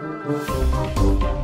Música